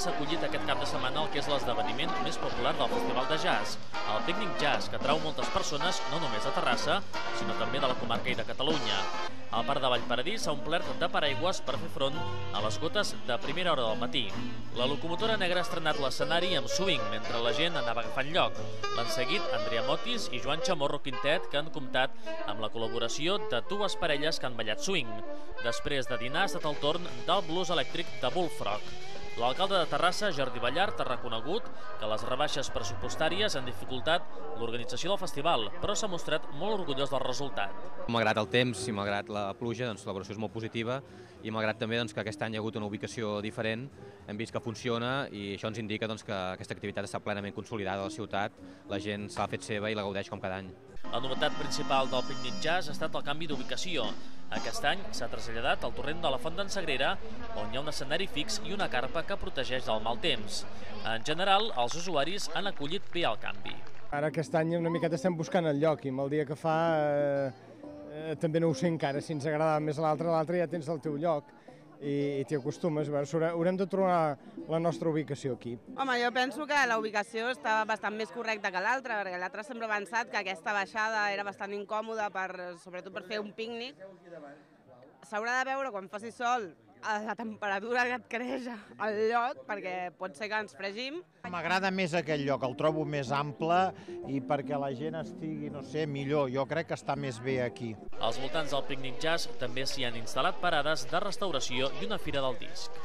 Terrassa ha acollit aquest cap de setmana el que és l'esdeveniment més popular del Festival de Jazz, el Picnic Jazz, que trau moltes persones no només de Terrassa, sinó també de la comarca i de Catalunya. El parc de Vallparadís s'ha omplert de paraigües per fer front a les gotes de primera hora del matí. La locomotora negra ha estrenat l'escenari amb swing mentre la gent anava agafant lloc. L'han seguit Andrea Motis i Joan Chamorro Quintet, que han comptat amb la col·laboració de dues parelles que han ballat swing. Després de dinar ha estat el torn del blues elèctric de Bullfrog. L'alcalde de Terrassa, Jordi Ballart, ha reconegut que les rebaixes pressupostàries han dificultat l'organització del festival, però s'ha mostrat molt orgullós del resultat. Malgrat el temps i malgrat la pluja, doncs, l'elaboració és molt positiva i malgrat també doncs, que aquest any hi ha hagut una ubicació diferent, hem vist que funciona i això ens indica doncs, que aquesta activitat està plenament consolidada a la ciutat, la gent s'ha fet seva i la gaudeix com cada any. La novetat principal del Picnic Jazz ha estat el canvi d'ubicació. Aquest any s'ha traslladat al torrent de la Font d'en Sagrera, on hi ha un escenari fix i una carpa que protegeix del mal temps. En general, els usuaris han acollit bé el canvi. Ara aquest any una miqueta estem buscant el lloc i amb el dia que fa eh, eh, també no ho sé encara, si ens agrada més l'altre, l'altre ja tens el teu lloc i, i t'hi acostumes. A veure, haurem de trobar la nostra ubicació aquí. Home, jo penso que la ubicació està bastant més correcta que l'altra, perquè l'altre sempre ha pensat que aquesta baixada era bastant incòmoda, per, sobretot per fer un pícnic. S'haurà de veure quan faci sol a la temperatura que et creix al lloc, perquè pot ser que ens fregim. M'agrada més aquest lloc, el trobo més ample i perquè la gent estigui, no sé, millor. Jo crec que està més bé aquí. Als voltants del Picnic Jazz també s'hi han instal·lat parades de restauració i una fira del disc.